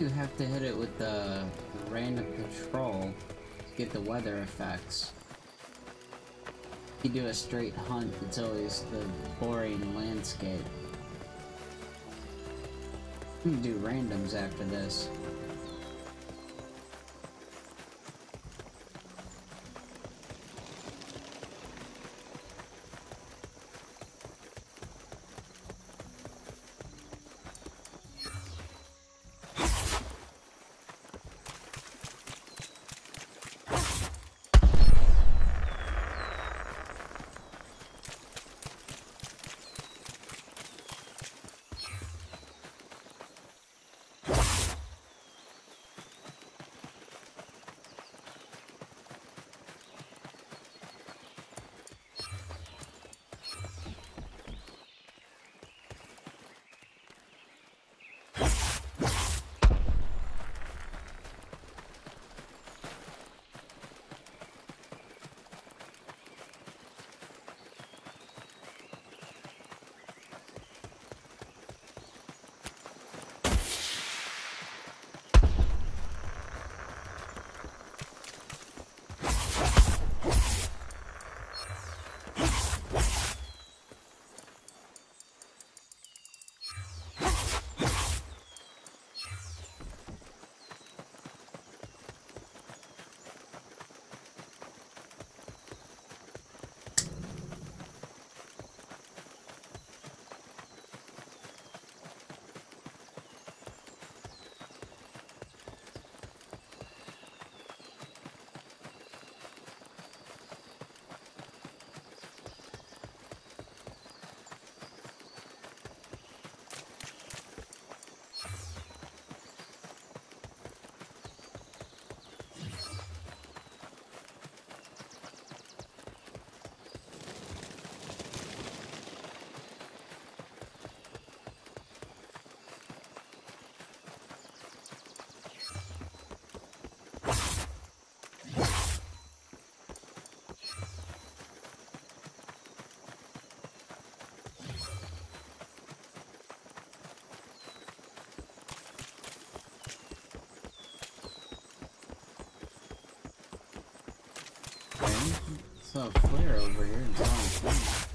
You have to hit it with the random patrol to get the weather effects. If you do a straight hunt, it's always the boring landscape. You can do randoms after this. So a flare over here and so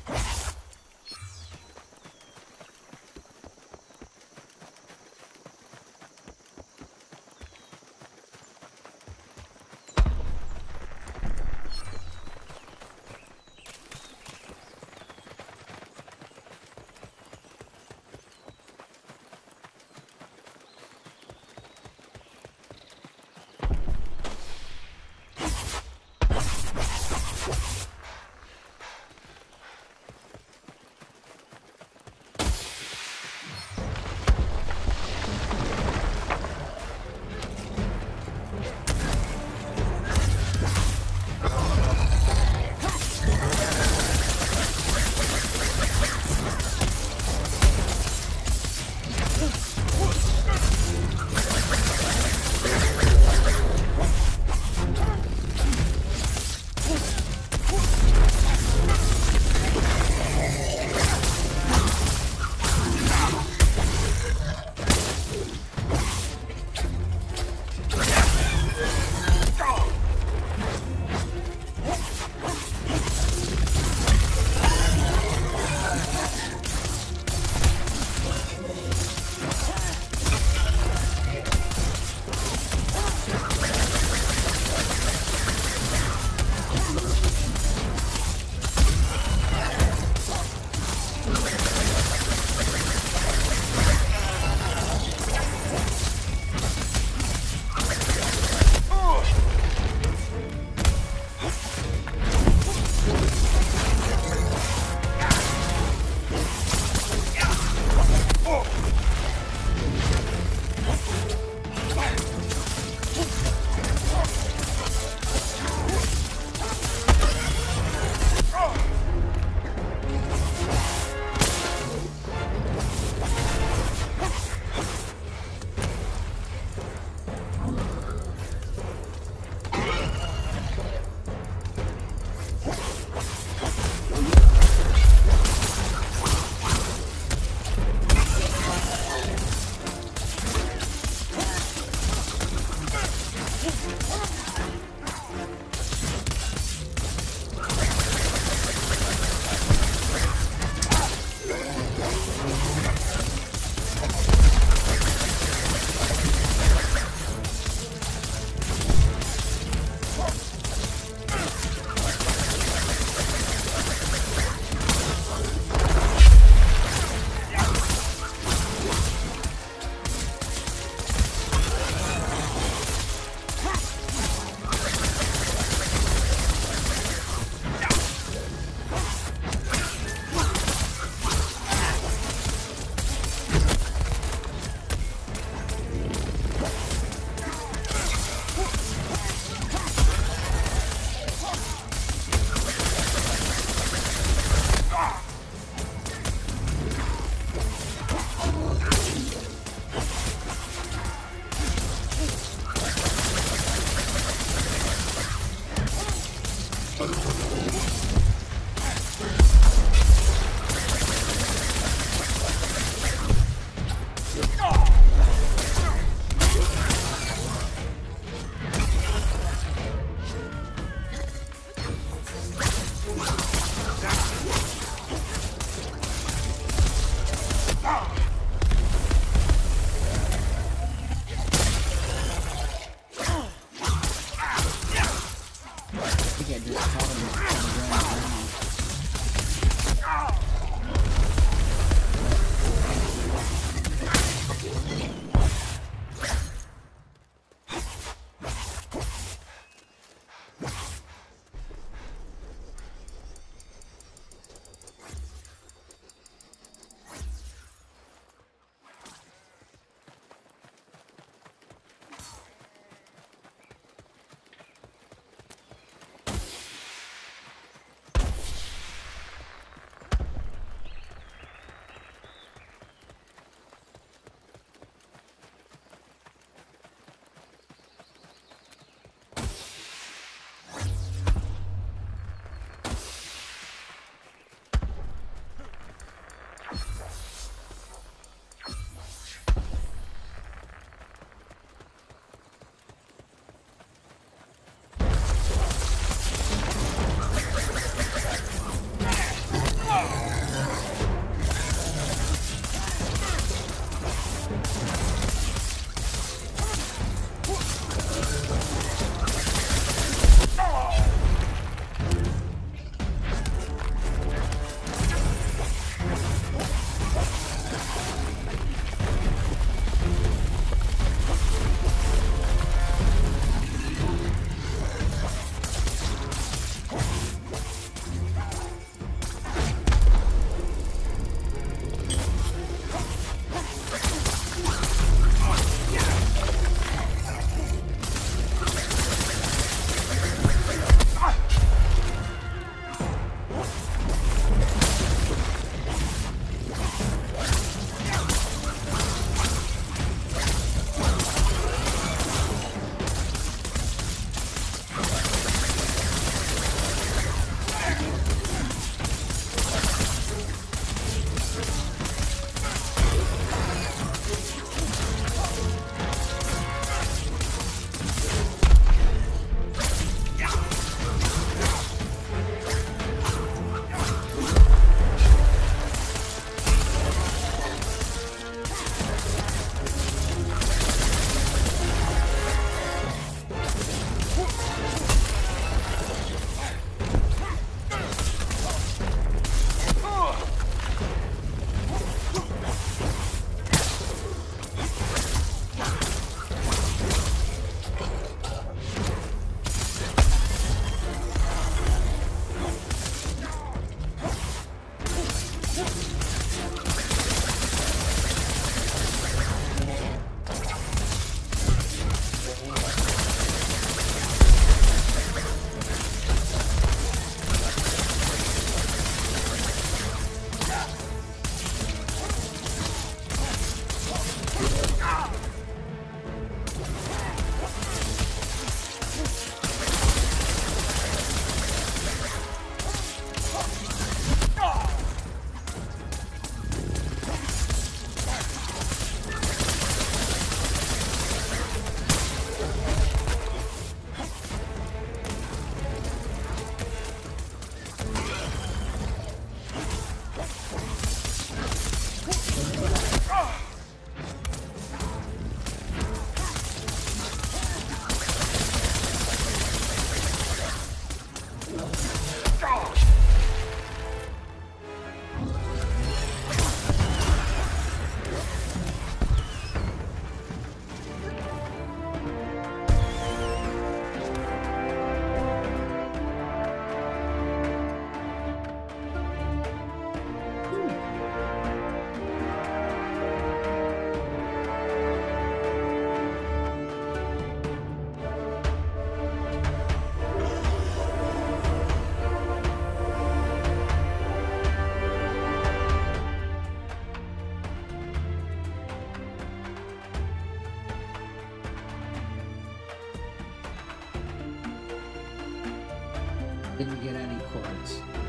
Didn't get any quartz.